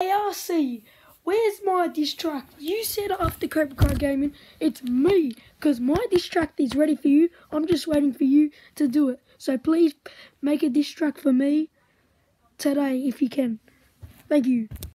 RC, where's my diss track? You said after Cobra Kai Gaming, it's me, because my diss track is ready for you. I'm just waiting for you to do it. So please make a diss track for me today if you can. Thank you.